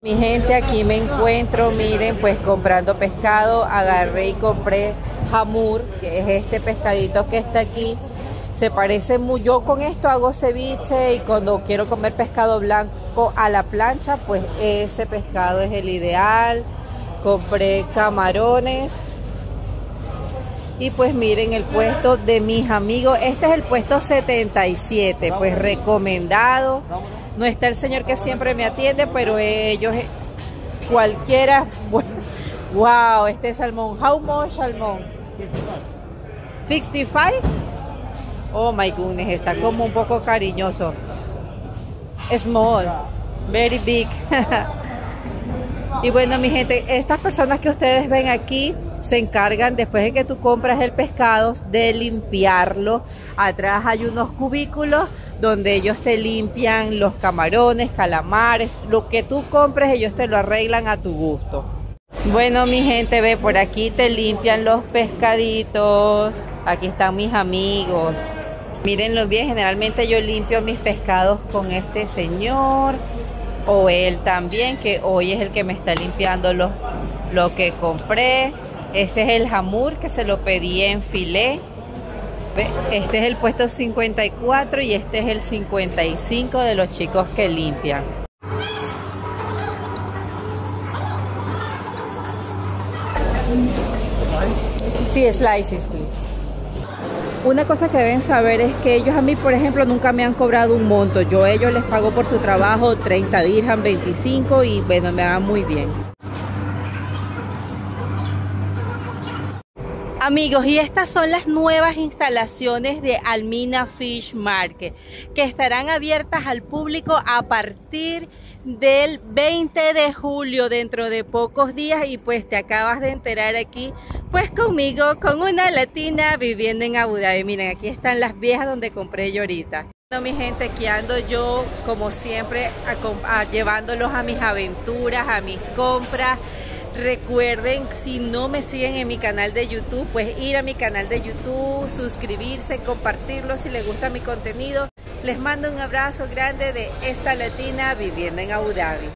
Mi gente, aquí me encuentro, miren, pues comprando pescado, agarré y compré jamur, que es este pescadito que está aquí. Se parece muy, yo con esto hago ceviche y cuando quiero comer pescado blanco a la plancha, pues ese pescado es el ideal. Compré camarones. Y pues miren el puesto de mis amigos, este es el puesto 77, pues recomendado no está el señor que siempre me atiende, pero ellos, eh, cualquiera, wow, este salmón, how much salmón? 65? Oh my goodness, está como un poco cariñoso. Small, very big. y bueno, mi gente, estas personas que ustedes ven aquí, se encargan después de que tú compras el pescado de limpiarlo. Atrás hay unos cubículos donde ellos te limpian los camarones, calamares, lo que tú compres ellos te lo arreglan a tu gusto. Bueno mi gente, ve por aquí te limpian los pescaditos. Aquí están mis amigos. Mírenlo bien, generalmente yo limpio mis pescados con este señor o él también, que hoy es el que me está limpiando los, lo que compré. Ese es el jamur que se lo pedí en filé. Este es el puesto 54 y este es el 55 de los chicos que limpian. Sí, slices, Una cosa que deben saber es que ellos a mí, por ejemplo, nunca me han cobrado un monto. Yo a ellos les pago por su trabajo 30 dirham, 25 y bueno, me va muy bien. Amigos, y estas son las nuevas instalaciones de Almina Fish Market, que estarán abiertas al público a partir del 20 de julio, dentro de pocos días, y pues te acabas de enterar aquí, pues conmigo, con una latina viviendo en Abu Dhabi. Miren, aquí están las viejas donde compré yo ahorita. Bueno, mi gente, aquí ando yo, como siempre, llevándolos a mis aventuras, a mis compras, Recuerden, si no me siguen en mi canal de YouTube, pues ir a mi canal de YouTube, suscribirse, compartirlo si les gusta mi contenido. Les mando un abrazo grande de esta latina viviendo en Abu Dhabi.